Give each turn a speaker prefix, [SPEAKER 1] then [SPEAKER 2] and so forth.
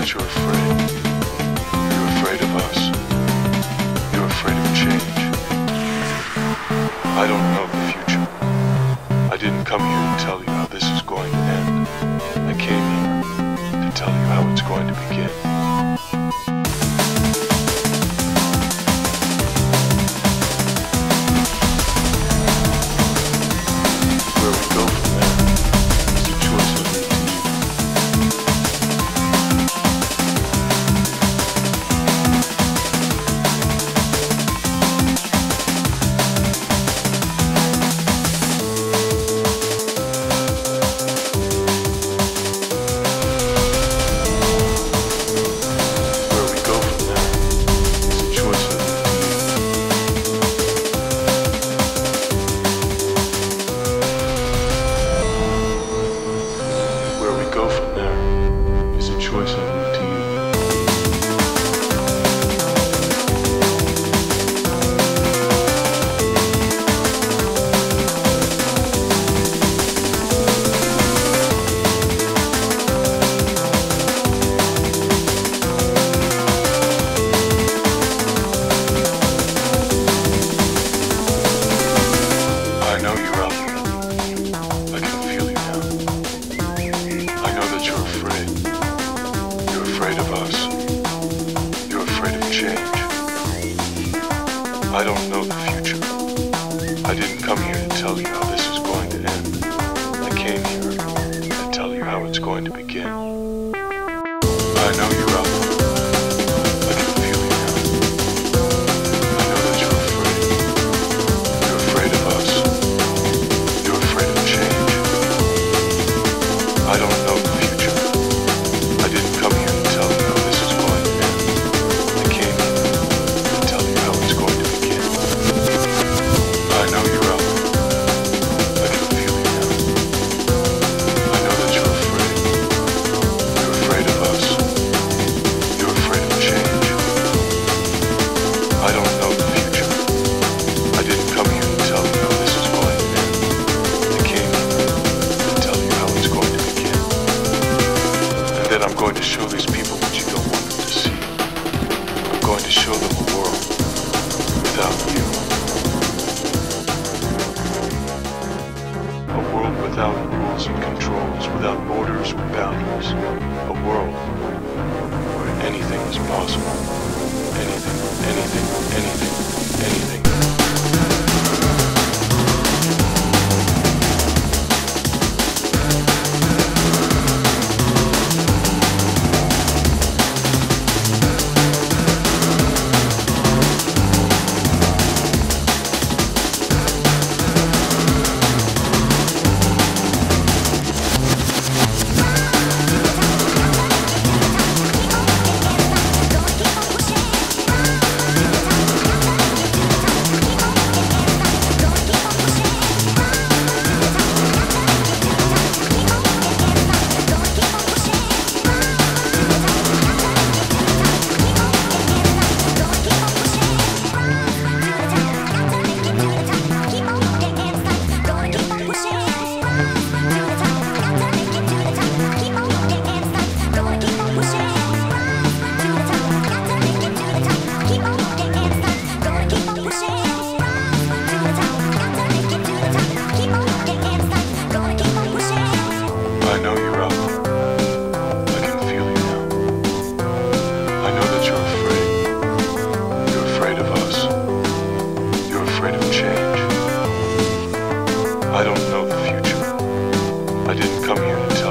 [SPEAKER 1] because you're afraid. You're afraid of us. You're afraid of change. I don't know the future. I didn't come here to tell you how this is going to end. I came here to tell you how it's going to begin. I don't know the future. I didn't come here to tell you. to show the Community